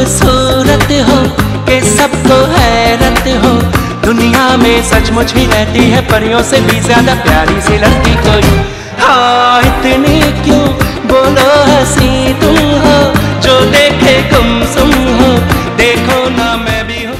खूबसूरत हो, के सबको हैरत हो। दुनिया में सचमुच भी रहती है, परियों से भी ज़्यादा प्यारी सी लगती कोई। हाँ इतनी क्यों बोलो हसी तुम हो, जो देखे गुमसुम हो। देखो ना मैं भी हूँ।